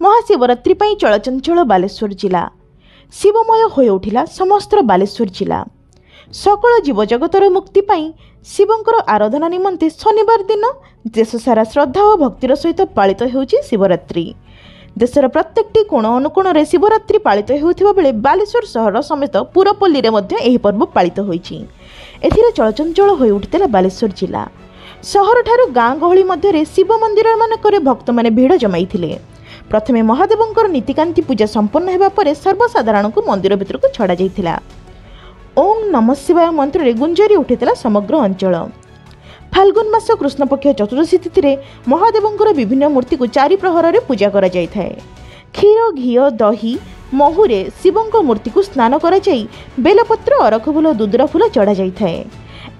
ମହାଶିବରାତ୍ରି ପାଇଁ ଚଳଚଞ୍ଚଳ ବାଲେଶ୍ୱର ଜିଲ୍ଲା। ଶିବମୟ ହୋଇଉଠିଲା ସମସ୍ତ ବାଲେଶ୍ୱର ଜିଲ୍ଲା। ସକଳ ଜୀବଜଗତର ମୁକ୍ତି ପାଇଁ ଶିବଙ୍କର ଆରାଧନା ନିମନ୍ତେ ଶନିବାର ଦିନ ଦେଶସାରା ଶ୍ରଦ୍ଧା ଓ ଭକ୍ତିର ସହିତ ପାଳିତ ହେଉଛି ଶିବରାତ୍ରି। ଦେଶର ପ୍ରତ୍ୟେକଟି କୋଣ ଅନୁକୋଣରେ ଶିବରାତ୍ରି ପାଳିତ ହେଉଥିବା ବେଳେ ବାଲେଶ୍ୱର ସହର ସମେତ ପୁରପଲ୍ଲୀରେ ମଧ୍ୟ ଏହି ପର୍ବ ପାଳିତ ହୋଇଛି। ଏଥିରେ ଚଳଚଞ୍ଚଳ ହୋଇଉଠିଥିଲା ବାଲେଶ୍ୱର ଜିଲ୍ଲା। ସହରଠାରୁ ଗାଁ ଗହଳି ମଧ୍ୟରେ ଶିବ ମନ୍ଦିରମାନଙ୍କରେ ଭକ୍ତମାନେ ଭିଡ଼ ଜମାଇଥିଲେ। ପ୍ରଥମେ ମହାଦେବଙ୍କର ନୀତିକାନ୍ତି ପୂଜା ସମ୍ପନ୍ନ ହେବା ପରେ ସର୍ବସାଧାରଣଙ୍କୁ ମନ୍ଦିର ଭିତରକୁ ଛଡ଼ାଯାଇଥିଲା ଓಂ ନମ ଶିବାୟ ମନ୍ତ୍ରରେ ଗୁଞ୍ଜରି ଉଠିଥିଲା ସମଗ୍ର ଅଞ୍ଚଳ। ଫାଲ୍ଗୁନ ମାସ କୃଷ୍ଣପକ୍ଷ ଚତୁର୍ଦଶୀ ତିଥିରେ ମହାଦେବଙ୍କର ବିଭିନ୍ନ ମୂର୍ତ୍ତିକୁ ଚାରି ପ୍ରହରରେ ପୂଜା କରାଯାଇଥାଏ। କ୍ଷୀର ଘିଅ ଦହି ମହୁରେ ଶିବଙ୍କ ମୂର୍ତ୍ତିକୁ ସ୍ନାନ କରାଯାଇ ବେଲପତ୍ର ଅରଖ ଫୁଲ ଦୁଦୁରା ଫୁଲ ଚଢ଼ାଯାଇଥାଏ।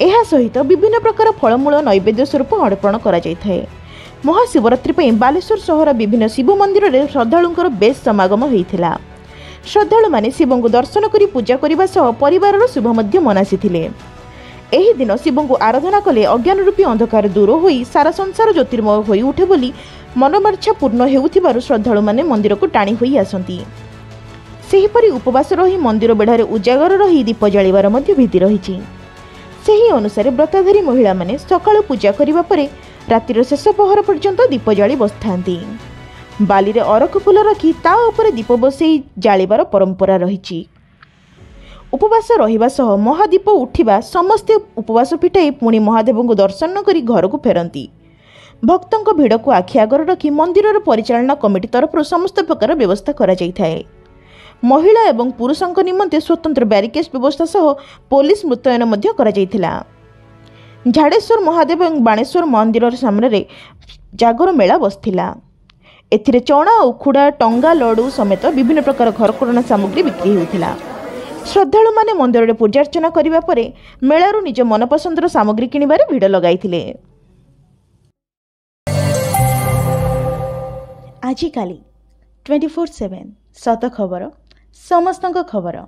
ଏହା ସହିତ ବିଭିନ୍ନ ପ୍ରକାର ଫଳମୂଳ ନୈବେଦ୍ୟ ସ୍ୱରୂପ ଅର୍ପଣ କରାଯାଇଥାଏ। ମହାଶିବରାତ୍ରି ପାଇଁ ବାଲେଶ୍ୱର ସହର ବିଭିନ୍ନ ଶିବ ମନ୍ଦିରରେ ଶ୍ରଦ୍ଧାଳୁଙ୍କର ବେଶ୍ ସମାଗମ ହୋଇଥିଲା। ଶ୍ରଦ୍ଧାଳୁମାନେ ଶିବଙ୍କୁ ଦର୍ଶନ କରି ପୂଜା କରିବା ସହ ପରିବାରର ଶୁଭ ମଧ୍ୟ ମନାସିଥିଲେ। ଏହି ଦିନ ଶିବଙ୍କୁ ଆରାଧନା କଲେ ଅଜ୍ଞାନ ରୂପୀ ଅନ୍ଧକାର ଦୂର ହୋଇ ସାରା ସଂସାର ଜ୍ୟୋତିର୍ମୟ ହୋଇ ଉଠେ ବୋଲି ମନମାର୍ଚ୍ଛା ପୂର୍ଣ୍ଣ ହେଉଥିବାରୁ ଶ୍ରଦ୍ଧାଳୁମାନେ ମନ୍ଦିରକୁ ଟାଣି ହୋଇ ଆସନ୍ତି। ସେହିପରି ଉପବାସ ରହି ମନ୍ଦିର ବେଢ଼ାରେ ଉଜାଗର ରହି ଦୀପ ଜାଳିବାର ମଧ୍ୟ ବିଧି ରହିଛି। ସେହି ଅନୁସାରେ ବ୍ରତଧାରୀ ମହିଳାମାନେ ସକାଳୁ ପୂଜା କରିବା ପରେ ରାତିର ଶେଷ ପହର ପର୍ଯ୍ୟନ୍ତ ଦୀପ ଜାଳି ବସିଥାନ୍ତି। ବାଲିରେ ଅରଖ ଫୁଲ ରଖି ତା ଉପରେ ଦୀପ ବସେଇ ଜାଳିବାର ପରମ୍ପରା ରହିଛି। ଉପବାସ ରହିବା ସହ ମହାଦୀପ ଉଠିବା ସମସ୍ତେ ଉପବାସ ଫିଟାଇ ପୁଣି ମହାଦେବଙ୍କୁ ଦର୍ଶନ କରି ଘରକୁ ଫେରନ୍ତି। ଭକ୍ତଙ୍କ ଭିଡ଼କୁ ଆଖି ଆଗରେ ରଖି ମନ୍ଦିରର ପରିଚାଳନା କମିଟି ତରଫରୁ ସମସ୍ତ ପ୍ରକାର ବ୍ୟବସ୍ଥା କରାଯାଇଥାଏ। ମହିଳା ଏବଂ ପୁରୁଷଙ୍କ ନିମନ୍ତେ ସ୍ୱତନ୍ତ୍ର ବ୍ୟାରିକେଡ୍ ବ୍ୟବସ୍ଥା ସହ ପୋଲିସ ମୁତୟନ ମଧ୍ୟ କରାଯାଇଥିଲା। ଝାଡ଼େଶ୍ୱର ମହାଦେବ ଏବଂ ବାଣେଶ୍ୱର ମନ୍ଦିର ସାମ୍ନାରେ ଜାଗର ମେଳା ବସିଥିଲା। ଏଥିରେ ଚଣା ଉଖୁଡ଼ା ଟଙ୍ଗା ଲଡ଼ୁ ସମେତ ବିଭିନ୍ନ ପ୍ରକାର ଘରକରଣା ସାମଗ୍ରୀ ବିକ୍ରି ହେଉଥିଲା। ଶ୍ରଦ୍ଧାଳୁମାନେ ମନ୍ଦିରରେ ପୂଜାର୍ଚ୍ଚନା କରିବା ପରେ ମେଳାରୁ ନିଜ ମନପସନ୍ଦର ସାମଗ୍ରୀ କିଣିବାରେ ଭିଡ଼ ଲଗାଇଥିଲେ। ଆଜିକାଲି ଟ୍ୱେଣ୍ଟି ଫୋର୍ ସେଭେନ୍ ସତ ଖବର। ସମସ୍ତଙ୍କ ଖବର।